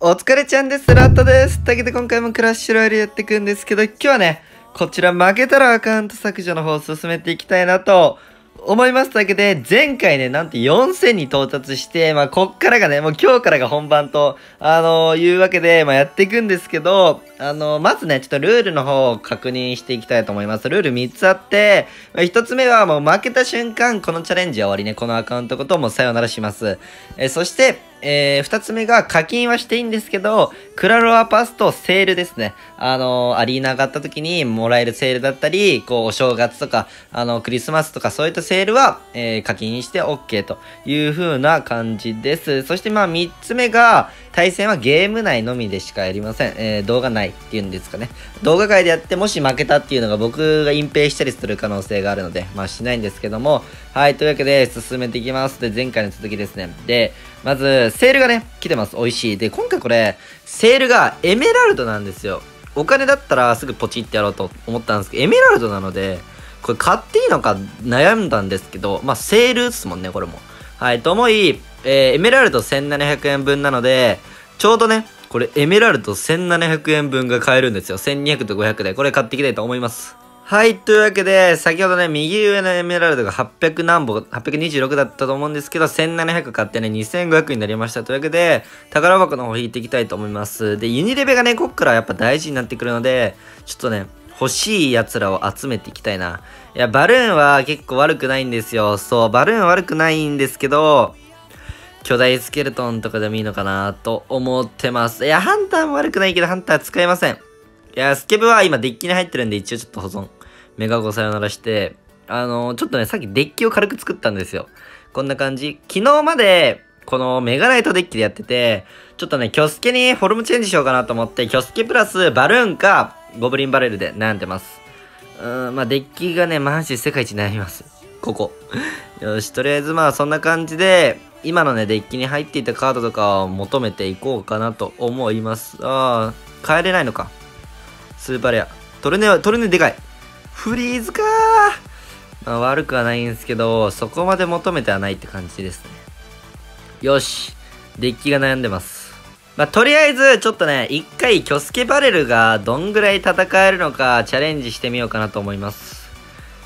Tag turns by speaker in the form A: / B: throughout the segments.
A: お疲れちゃんです。ラットです。というわけで今回もクラッシュロイヤルやっていくんですけど、今日はね、こちら負けたらアカウント削除の方を進めていきたいなと思います。というわけで、前回ね、なんと4000に到達して、まあ、こっからがね、もう今日からが本番と、あのーいうわけで、まあ、やっていくんですけど、あのーまずね、ちょっとルールの方を確認していきたいと思います。ルール3つあって、まあ、1つ目はもう負けた瞬間、このチャレンジは終わりね、このアカウントこともさよならします。えーそして、えー、二つ目が課金はしていいんですけど、クラロワパスとセールですね。あのーアリーナ上がった時にもらえるセールだったり、こう、お正月とか、あの、クリスマスとかそういったセールは、えー課金して OK という風な感じです。そしてまあ三つ目が、対戦はゲーム内のみでしかやりません。えー動画内っていうんですかね。動画外でやってもし負けたっていうのが僕が隠蔽したりする可能性があるので、まあしないんですけども、はい、というわけで進めていきます。で、前回の続きですね。で、まず、セールがね、来てます。美味しい。で、今回これ、セールがエメラルドなんですよ。お金だったらすぐポチってやろうと思ったんですけど、エメラルドなので、これ買っていいのか悩んだんですけど、まあ、セールっすもんね、これも。はい、と思い、えーエメラルド1700円分なので、ちょうどね、これエメラルド1700円分が買えるんですよ。1200と500で。これ買っていきたいと思います。はい、というわけで、先ほどね、右上のエメラルドが800何本、826だったと思うんですけど、1700買ってね、2500になりました。というわけで、宝箱の方引いていきたいと思います。で、ユニレベがね、こっからやっぱ大事になってくるので、ちょっとね、欲しい奴らを集めていきたいな。いや、バルーンは結構悪くないんですよ。そう、バルーン悪くないんですけど、巨大スケルトンとかでもいいのかなと思ってます。いや、ハンターも悪くないけど、ハンター使えません。いや、スケブは今デッキに入ってるんで、一応ちょっと保存。メガゴさよならして、あのちょっとね、さっきデッキを軽く作ったんですよ。こんな感じ。昨日まで、このメガナイトデッキでやってて、ちょっとね、キョスケにフォルムチェンジしようかなと思って、キョスケプラスバルーンか、ゴブリンバレルで悩んでます。うーん、まあ、デッキがね、マジ世界一悩みます。ここ。よし、とりあえずまあ、そんな感じで、今のね、デッキに入っていたカードとかを求めていこうかなと思います。ああ、帰れないのか。スーパーレア。トルネは、トルネでかい。フリーズかー。まあ、悪くはないんですけど、そこまで求めてはないって感じですね。よし。デッキが悩んでます。まあ、とりあえず、ちょっとね、一回、キョスケバレルがどんぐらい戦えるのか、チャレンジしてみようかなと思います。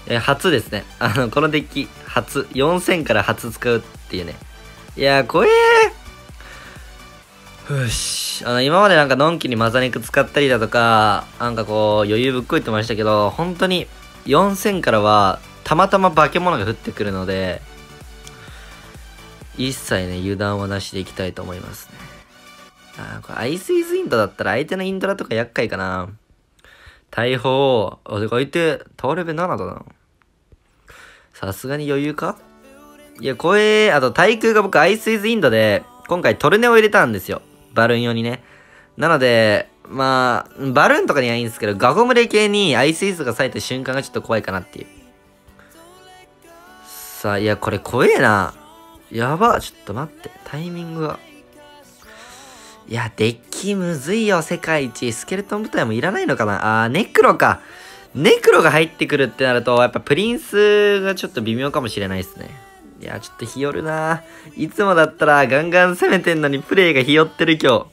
A: え初ですね。あの、このデッキ、初。4000から初使うっていうね。いやー、怖えー。ふし。あの、今までなんか、のんきにマザ肉使ったりだとか、なんかこう、余裕ぶっこいてましたけど、本当に、4000からは、たまたま化け物が降ってくるので、一切ね、油断はなしでいきたいと思いますね。あこれアイスイズインドだったら相手のインドラとか厄介かな。大砲、あ、で相手、タワレベ7だな。さすがに余裕か？いや、これ、あと、対空が僕、アイスイズインドで、今回トルネを入れたんですよ。バルーン用にね。なので、まあ、バルーンとかにはいいんですけど、ガゴムレ系にアイスイズが咲いた瞬間がちょっと怖いかなっていう。さあ、いや、これ怖えな。やば、ちょっと待って。タイミングが。いや、デッキむずいよ、世界一。スケルトン部隊もいらないのかなあー、ネクロか。ネクロが入ってくるってなると、やっぱプリンスがちょっと微妙かもしれないですね。いや、ちょっとひよるないつもだったらガンガン攻めてんのにプレイがひよってる今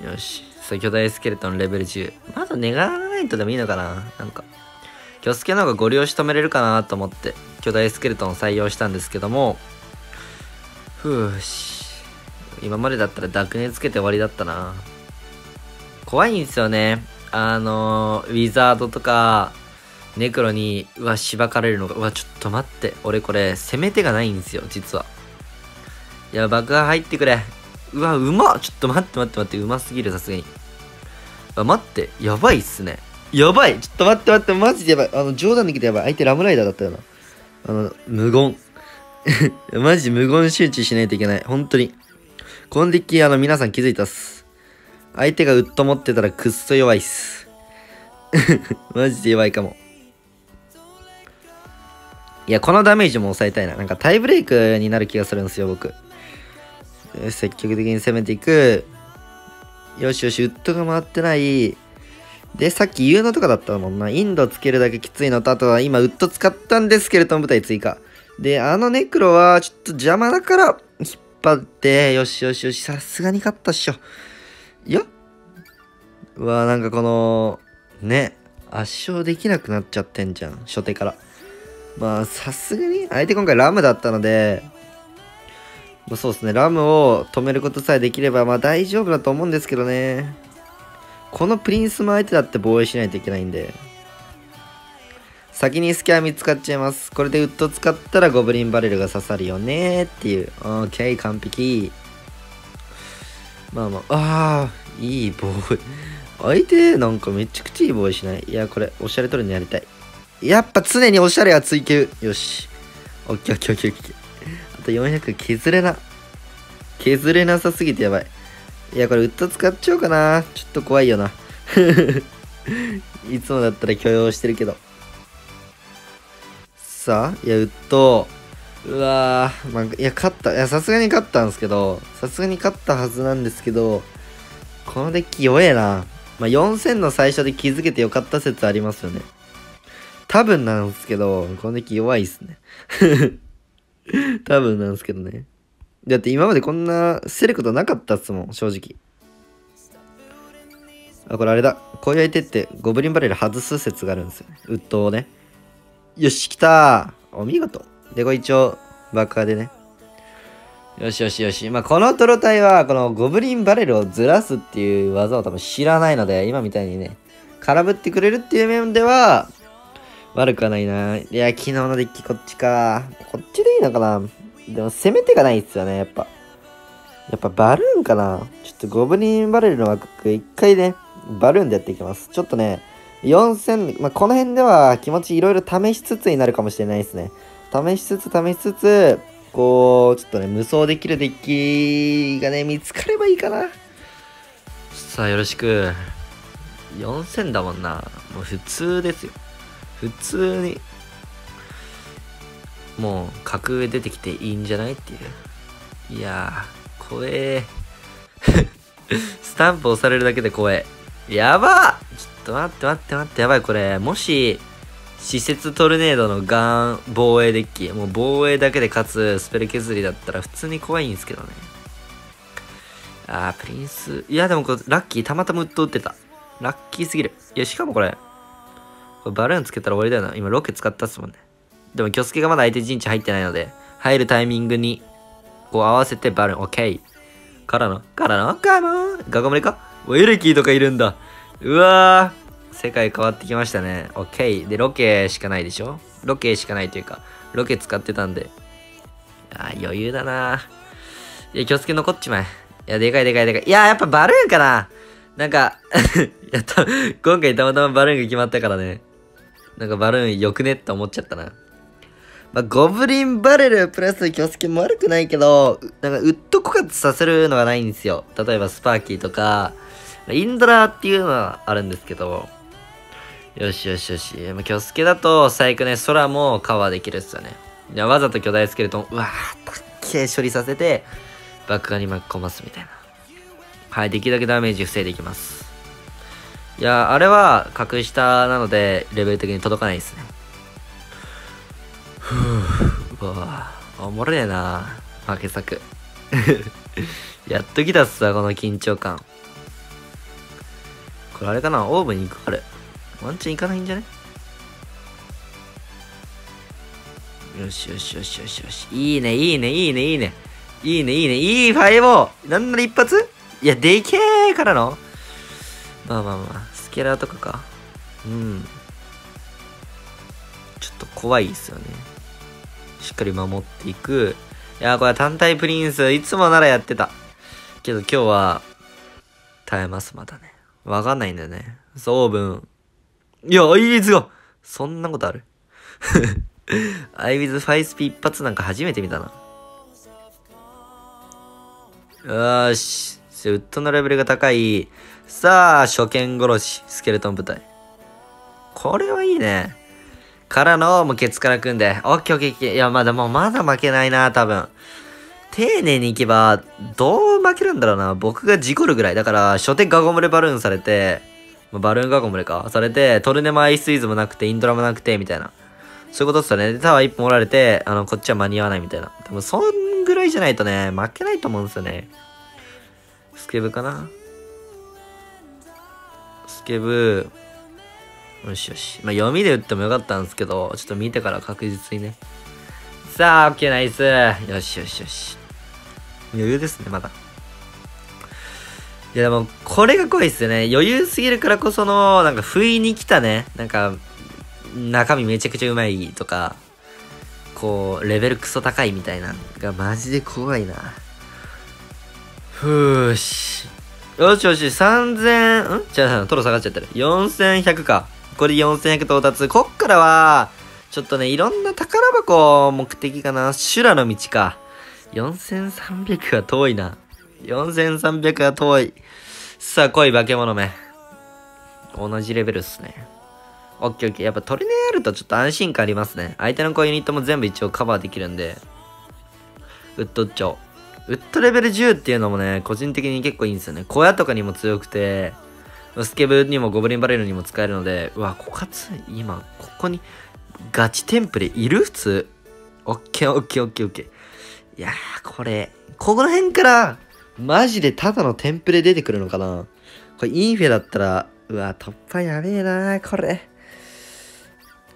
A: 日。よし。さあ、巨大スケルトンレベル10。まだネガーナイトでもいいのかななんか。キョスケの方がゴリ押し止めれるかなと思って、巨大スケルトンを採用したんですけども、ふーし。今までだったらダクネつけて終わりだったな。怖いんですよね。あのー、ウィザードとか、ネクロに、うわ、しばかれるのが、うわ、ちょっと待って。俺これ、攻め手がないんですよ、実は。いや、爆破入ってくれ。うわ、うまちょっと待って待って待って、うますぎる、さすがに。あ、待って、やばいっすね。やばいちょっと待って待って、マジでやばい。あの、冗談できてやばい。相手ラムライダーだったよな。あの、無言。マジ無言集中しないといけない。本当に。このデッキ、あの、皆さん気づいたっす。相手がウッド持ってたらくっそ弱いっす。マジで弱いかも。いや、このダメージも抑えたいな。なんかタイブレイクになる気がするんですよ、僕。積極的に攻めていく。よしよし、ウッドが回ってない。で、さっき言うのとかだったもんな。インドつけるだけきついのと、あとは今ウッド使ったんですけれども、舞台追加。で、あのネクロはちょっと邪魔だから、引っ張って、よしよしよし、さすがに勝ったっしょ。いやうわなんかこの、ね、圧勝できなくなっちゃってんじゃん、初手から。まあ、さすがに、相手今回ラムだったので、まあ、そうですね、ラムを止めることさえできれば、まあ大丈夫だと思うんですけどね。このプリンスも相手だって防衛しないといけないんで。先にスキャー見つかっちゃいます。これでウッド使ったらゴブリンバレルが刺さるよねっていう。オッケー、完璧。まあまあ、ああ、いい防衛。相手なんかめちゃくちゃいい防衛しない？いや、これ、おしゃれ取るのやりたい。やっぱ常におしゃれは追求。よし。オッケーオッケーオッケーオッケー。あと400削れな。削れなさすぎてやばい。いや、これウッド使っちゃおうかな。ちょっと怖いよな。いつもだったら許容してるけど。さあ、いや、ウッド。うわー、まあ、いや、勝った。いや、さすがに勝ったんですけど、さすがに勝ったはずなんですけど、このデッキ弱えな。まあ、4000の最初で気づけてよかった説ありますよね。多分なんですけど、このデッキ弱いっすね。多分なんですけどね。だって今までこんな捨てることなかったっすもん、正直。あ、これあれだ。こういう相手ってゴブリンバレル外す説があるんですよね。ウッドをね。よし、来たお見事。で、これ一応爆破でね。よしよしよし。まあ、このトロタイは、このゴブリンバレルをずらすっていう技を多分知らないので、今みたいにね、空振ってくれるっていう面では、悪くはないな。いや、昨日のデッキこっちか。こっちでいいのかなでも攻め手がないっすよね、やっぱ。やっぱバルーンかなちょっとゴブリンバレルの枠、一回ね、バルーンでやっていきます。ちょっとね、4000、まあ、この辺では気持ちいろいろ試しつつになるかもしれないですね。試しつつ試しつつ、こう、ちょっとね、無双できるデッキがね、見つかればいいかな。さあ、よろしく。4000だもんな。もう普通ですよ。普通に、もう、格上出てきていいんじゃないっていう。いやー、怖え スタンプ押されるだけで怖え。やばちょっと待って待って待って、やばい、これ。もし、施設トルネードのガン防衛デッキ。もう防衛だけで勝つスペル削りだったら普通に怖いんですけどね。あー、プリンス。いや、でもこれ、ラッキー、たまたまウッド打ってた。ラッキーすぎる。いや、しかもこれ、これバルーンつけたら終わりだよな。今ロケ使ったっすもんね。でも、キョスケがまだ相手陣地入ってないので、入るタイミングに、こう合わせてバルーン、オッケー。からの？からの？カモンガゴムレか？エレキーとかいるんだ。うわー。世界変わってきましたね。OK。で、ロケしかないでしょ？ロケしかないというか、ロケ使ってたんで。あ余裕だないや、気をつけ残っちまえ。いや、でかいでかいでかい。いや、やっぱバルーンかななんか やった、今回たまたまバルーンが決まったからね。なんかバルーンよくねって思っちゃったな。まあ、ゴブリンバレルプラス気をつけも悪くないけど、なんかウッド枯渇させるのがないんですよ。例えばスパーキーとか、インドラーっていうのはあるんですけど、よしよしよし。まあ、キョスケだと、最悪ね、空もカバーできるっすよね。いや、わざと巨大スケルトン、うわー、たっけー処理させて、爆破に巻き込ますみたいな。はい、できるだけダメージ防いでいきます。いや、あれは、格下なので、レベル的に届かないですね。ふぅ、おもろいな負け作。やっと来たっすわ、この緊張感。これあれかな？オーブンに行くあれ。ワンチャン行かないんじゃね？よしよしよしよしよし。いいね、いいね、いいね、いいね。いいね、いいね、いいファイボーなんなら一発？いや、でけえからのまあまあまあ、ケラーとかか。うん。ちょっと怖いですよね。しっかり守っていく。いや、これ単体プリンス、いつもならやってた。けど今日は、耐えます、まだね。わかんないんだよね。そう、オーブン。いや、アイビズがそんなことある アイビズファイスピ一発なんか初めて見たな。よーし。ウッドのレベルが高い。さあ、初見殺し、スケルトン部隊。これはいいね。からの、もうケツから組んで。オッケーオッケーオッケー。いや、まだもうまだ負けないな、多分。丁寧にいけば、どう負けるんだろうな。僕が事故るぐらい。だから、初手ガゴムレバルーンされて、バルーンガゴムレかされて、トルネマアイスイズもなくて、インドラもなくて、みたいな。そういうことっすよね。で、タワー1本折られて、あの、こっちは間に合わないみたいな。多分、そんぐらいじゃないとね、負けないと思うんですよね。スケブかなスケブ、よしよし。まあ、読みで打ってもよかったんですけど、ちょっと見てから確実にね。さあ、オッケーナイス。よしよしよし。余裕ですね、まだ。いやでも、これが怖いっすよね。余裕すぎるからこその、なんか不意に来たね、なんか、中身めちゃくちゃうまいとか、こう、レベルクソ高いみたいながマジで怖いな。ふーし。よしよし、3000、ん？じゃあ、トロ下がっちゃってる。4100か。これ4100到達。こっからは、ちょっとね、いろんな宝箱目的かな。修羅の道か。4300は遠いな。4300は遠い。さあ、来い、化け物め。同じレベルっすね。オッケーオッケー。やっぱトリネあるとちょっと安心感ありますね。相手のこうユニットも全部一応カバーできるんで。ウッドっちょ。ウッドレベル10っていうのもね、個人的に結構いいんですよね。小屋とかにも強くて、スケブにもゴブリンバレルにも使えるので、うわ、こかつ今、ここにガチテンプレいる？普通。オッケーオッケーオッケーオッケー。いやー、これ、ここら辺から、マジでただのテンプレ出てくるのかな？これインフェだったら、うわ、突破やべえなこれ。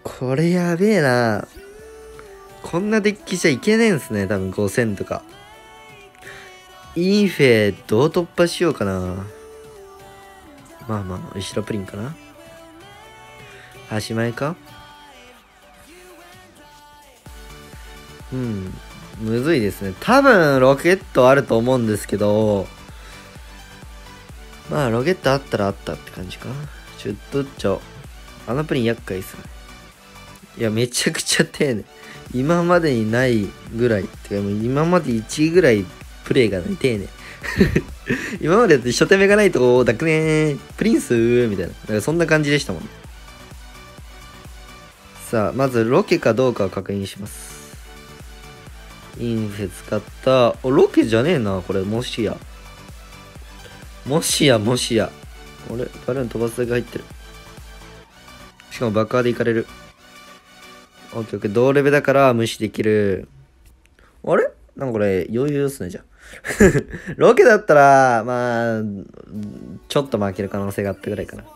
A: これやべえなこんなデッキじゃいけねえんすね、多分5000とか。インフェ、どう突破しようかなまあまあ、後ろプリンかな端前かうん。むずいですね。多分、ロケットあると思うんですけど、まあ、ロケットあったらあったって感じか。ちょっとちょ、あのプリン厄介さ。いや、めちゃくちゃ丁寧。今までにないぐらい。てか、もう今まで1位ぐらいプレイがない、丁寧。今までだって初手目がないと、だくね、プリンスみたいな。なんかそんな感じでしたもんね。さあ、まずロケかどうかを確認します。インフェ使った。お、ロケじゃねえな、これ、もしや。もしや、もしや。俺、バルーン飛ばすだけ入ってる。しかも爆破でいかれる。オッケーオッケー。同レベだから無視できる。あれ？なんかこれ、余裕っすね、じゃあ。ロケだったら、まあ、ちょっと負ける可能性があったぐらいかな。ま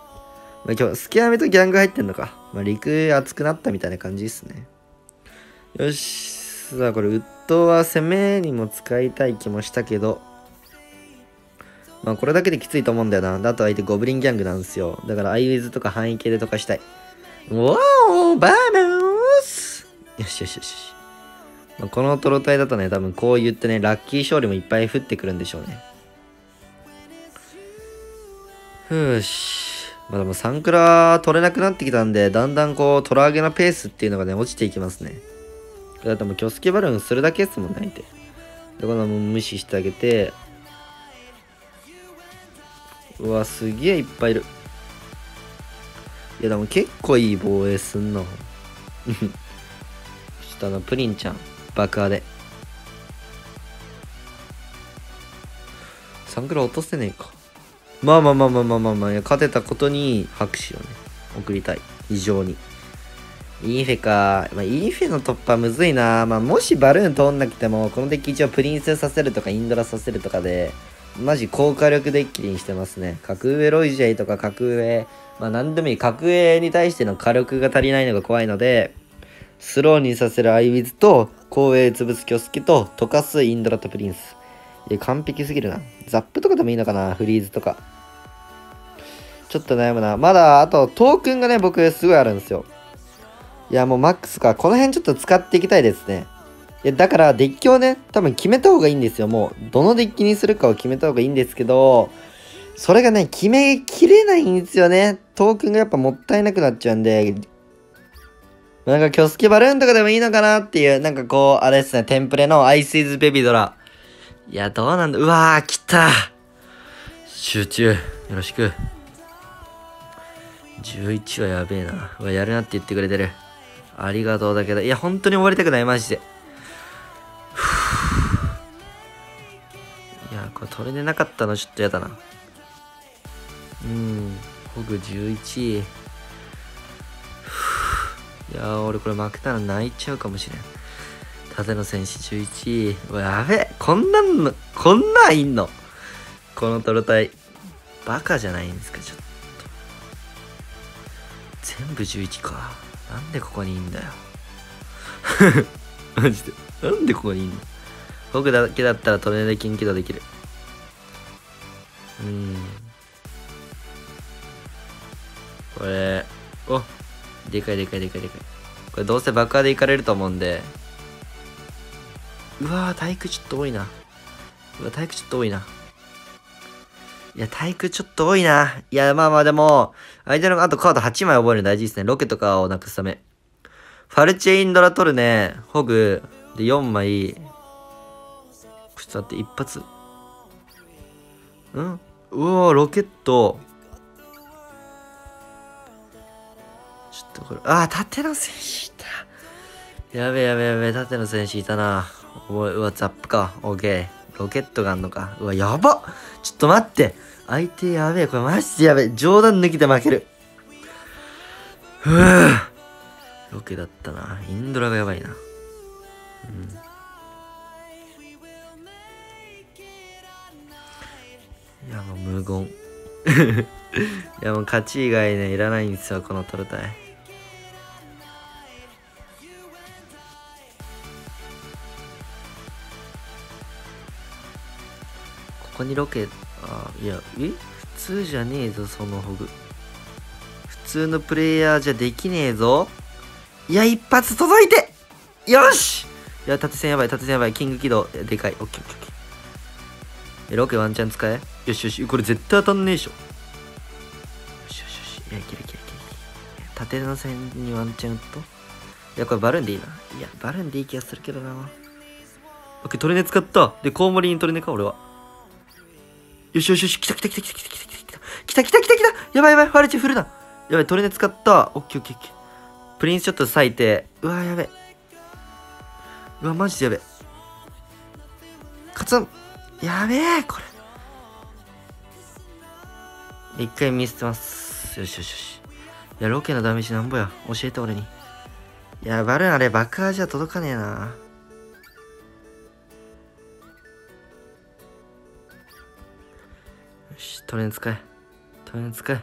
A: あ、今日、スキャメとギャング入ってんのか。まあ、陸熱くなったみたいな感じですね。よし。さあ、これ、ウッドは攻めにも使いたい気もしたけど、まあ、これだけできついと思うんだよな。だと相手ゴブリンギャングなんですよ。だから、アイウィズとか範囲系で溶かしたい。わおバーナスよしよしよし。まあ、このトロタイだとね、多分こう言ってね、ラッキー勝利もいっぱい降ってくるんでしょうね。ふし。まあでもサンクラ取れなくなってきたんで、だんだんこう、トラ上げのペースっていうのがね、落ちていきますね。だってもうキョスケバルーンするだけですもんね、て。で、この無視してあげて、うわ、すげえいっぱいいる。いや、でも結構いい防衛すんな。ちょっとあの、プリンちゃん、爆破で。サンクラ落とせねえか。まあまあまあまあまあまあまあ、勝てたことに拍手をね、送りたい。非常に。インフェか。まあ、インフェの突破むずいな。まあ、もしバルーン通んなくても、このデッキ一応プリンスさせるとかインドラさせるとかで、マジ高火力デッキにしてますね。格上ロイジェイとか格上、まあ何でもいい。格上に対しての火力が足りないのが怖いので、スローにさせるアイウィズと、光栄潰すキョスケと、溶かすインドラとプリンス。いや、完璧すぎるな。ザップとかでもいいのかな？フリーズとか。ちょっと悩むな。まだ、あと、トークンがね、僕すごいあるんですよ。いや、もうマックスか。この辺ちょっと使っていきたいですね。いや、だからデッキをね、多分決めた方がいいんですよ。もう、どのデッキにするかを決めた方がいいんですけど、それがね、決めきれないんですよね。トークンがやっぱもったいなくなっちゃうんで、なんか、キョスケバルーンとかでもいいのかなっていう、なんかこう、あれですね、テンプレのアイスイズベビードラ。いや、どうなんだ。うわー、来た集中。よろしく。11はやべえな。うわ、やるなって言ってくれてる。ありがとうだけど、いや、本当に終わりたくない、マジで。いや、これ取れてなかったのちょっとやだな。うん、ホグ11。いや俺これ負けたら泣いちゃうかもしれん。縦の戦士11うわやべえこんなんのこんなんいんの？このトロタイ。バカじゃないんですかちょっと。全部11か。なんでここにいんだよ。マジで。なんでここにいんの？僕だけだったらトレーで金起動できる。うん。これおでかいでかいでかいでかい。これどうせ爆破でいかれると思うんで。うわー体育ちょっと多いな。うわ体育ちょっと多いな。いや体育ちょっと多いな。いやまあまあでも相手のあとカード8枚覚えるの大事ですね。ロケとかをなくすため。ファルチェインドラトルネホグ。で4枚。ちょっと待って一発。うん？うわロケット。とこれああ縦の戦士いた。やべやべやべ縦の戦士いたな。おいうわザップか。オッケー。ロケットがあんのか。うわやばちょっと待って。相手やべえ。これマジでやべえ。冗談抜きで負ける。ふぅ。ロケだったな。インドラがやばいな。うん。いやもう無言。いやもう勝ち以外ねいらないんですよこのトルタイこにロケあいやえ？普通じゃねえぞそのホグ。普通のプレイヤーじゃできねえぞ。いや一発届いて！よし！いや縦線やばい縦線やばい。キング起動。でかい。オッケーオッケーオッケー。えロケワンチャン使え？よしよしこれ絶対当たんねえしょ。よしよしよし。いやいけるいけるいける。縦の線にワンチャンと？いやこれバルーンでいいな。いやバルーンでいい気がするけどな。オッケートレネ使った。でコウモリにトレネか俺は。よしよしよし来た来た来た来た来た来た来た来た来た来た来たやばいやばいファルチフルだやばいトレネ使ったオッケーオッケーオッケープリンスショット割いてうわやべうわマジでやべカツンやべえこれ一回見捨てますよしよしよしいやロケのダメージなんぼや教えて俺にいやバルーンあれ爆破じゃ届かねえなしトレン使え。トレン使え。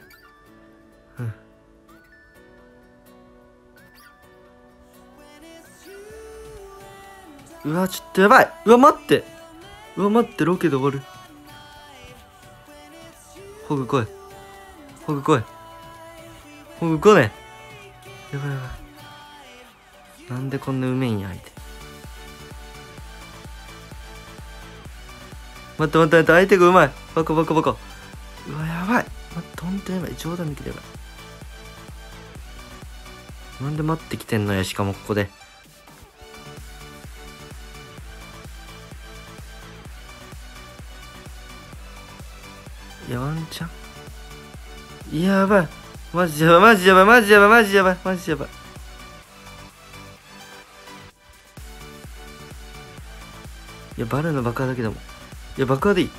A: うん。うわちょっとやばい。うわ待って。うわ待ってロケで終わる。ホグ来い。ホグ来い。ホグ来ね。やばいやばい。なんでこんなうめえんや相手。待って待って待って相手がうまい。バカバカバカばい。待ってほんとやばい。冗談抜きでやばいなんで待ってきてんのやしかもここで。いやワンチャン？やばい。マジやばい。マジやばい。マジやばい。マジやばい。マジやばい。いやバルーンの爆破だけでも。いや爆破でいい。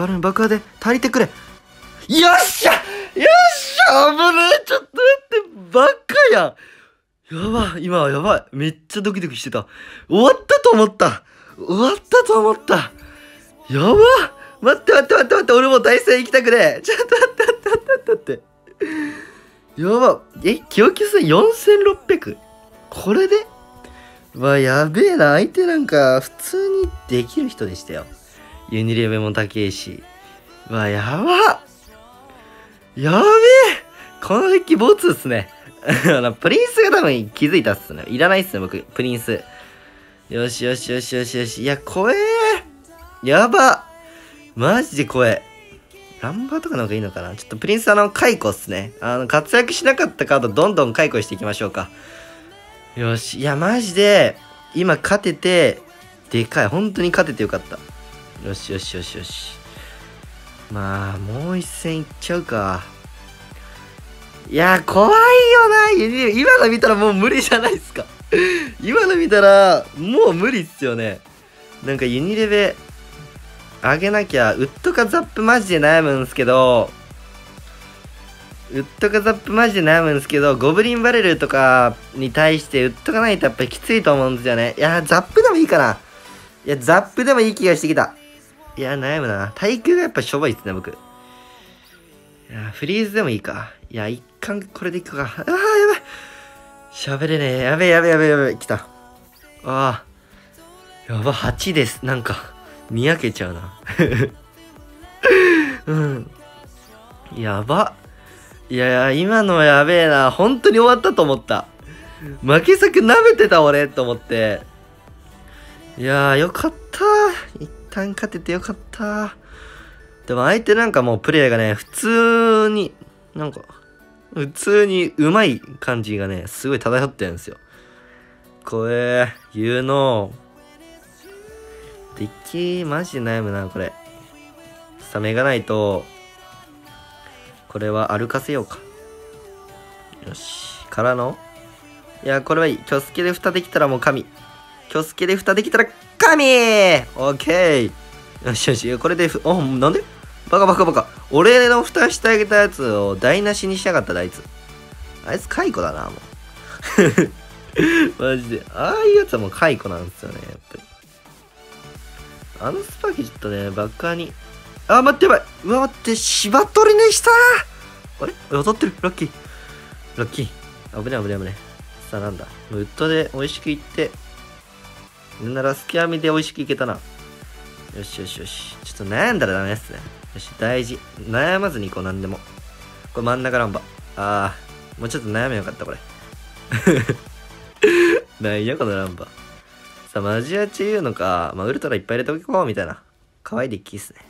A: バルーン爆破で足りてくれ。よっしゃよっしゃ危ねえちょっと待ってバカや。やばい今やばい。めっちゃドキドキしてた。終わったと思った。終わったと思った。やば待って待って待って待って俺も対戦行きたくねちょっと待って待って待って待って。やばえ記憶数4600これで?わやべえな。相手なんか普通にできる人でしたよ。ユニレベも高えしわやばやべえこのデッキボツっすね あのプリンスが多分気づいたっすね。いらないっすね、僕。プリンス。よしよしよしよしよし。いや、怖えやばマジで怖え。ランバーとかの方がいいのかなちょっとプリンスあの、解雇っすね。あの、活躍しなかったカードどんどん解雇していきましょうか。よし。いや、マジで、今勝てて、でかい。本当に勝ててよかった。よしよしよしよし。まあ、もう一戦いっちゃうか。いや怖いよな今の見たらもう無理じゃないですか 今の見たらもう無理っすよねなんかユニレベ上げなきゃウッドかザップマジで悩むんすけどウッドかザップマジで悩むんですけど、ゴブリンバレルとかに対してウッドがないとやっぱりきついと思うんですよね。いや、ザップでもいいかな。いや、ザップでもいい気がしてきた。いや、悩むな。耐久がやっぱしょぼいっすね、僕。いや、フリーズでもいいか。いや、一貫これでいくか。ああ、やばい。喋れねえ。やべえ、やべえ、やべえ、やべえ。来た。ああ。やば、8です。なんか、にやけちゃうな。うん。やば。いやいや、今のやべえな。本当に終わったと思った。負け作舐めてた俺と思って。いやー、よかった。一旦勝ててよかった。でも相手なんかもうプレイがね、普通に、なんか、普通にうまい感じがね、すごい漂ってるんですよ。これ、言うの、デッキマジで悩むな、これ。サメがないと、これは歩かせようか。よし。からの？いや、これはいい。キョスケで蓋できたらもう神。キョスケで蓋できたら神オッケーよしよし。これでふ、お、なんで？バカバカバカ。俺の蓋してあげたやつを台無しにしやがったあいつ。あいつ解雇だな、もう。マジで。ああいうやつはもう解雇なんですよね、やっぱり。あのスパキちょっとね、バカにあ、待ってやばい。うわ、待って、芝取りねしたあれ？当たってる？ラッキー。ラッキー。危ね危ね危ね。さあ、なんだ？ウッドで美味しくいって、なんならスキャミで美味しくいけたな。よしよしよし。ちょっと悩んだらダメですね。よし、大事。悩まずに行こう、なんでも。これ真ん中ランバ。あー、もうちょっと悩めよかった、これ。なんや、このランバ。さあ、マジアチ言うのか、まあ、ウルトラいっぱい入れておこう、みたいな。可愛いデッキっすね。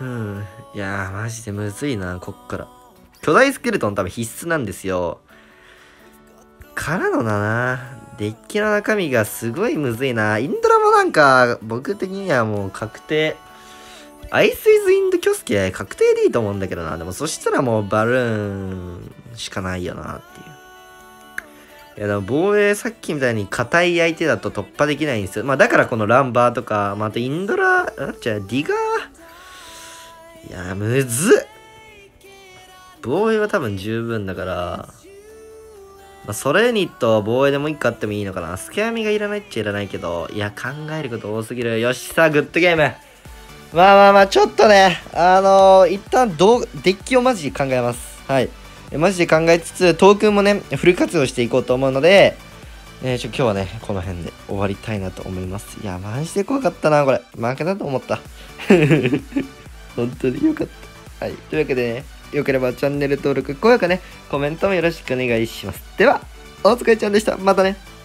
A: うん。いやー、マジでむずいな、こっから。巨大スケルトン多分必須なんですよ。からのだな。デッキの中身がすごいむずいな。インドラもなんか、僕的にはもう確定。アイスイズインドキョスケ確定でいいと思うんだけどな。でもそしたらもうバルーンしかないよなっていう。いやでも防衛さっきみたいに硬い相手だと突破できないんですよ。まあだからこのランバーとか、またインドラ、んじゃあディガー、いやむずっ防衛は多分十分だから、まあ、ソレーニット防衛でもう一個あってもいいのかな。スケアミがいらないっちゃいらないけど、いや、考えること多すぎる。よし、さあ、グッドゲーム。まあまあまあ、ちょっとね、あのー、一旦どう、デッキをマジで考えます。はい。マジで考えつつ、トークンもね、フル活用していこうと思うので、えー、ちょ、今日はね、この辺で終わりたいなと思います。いや、マジで怖かったな、これ。負けたと思った。本当によかった。はい。というわけでね、よければチャンネル登録、高評価ね、コメントもよろしくお願いします。では、お疲れちゃんでした。またね。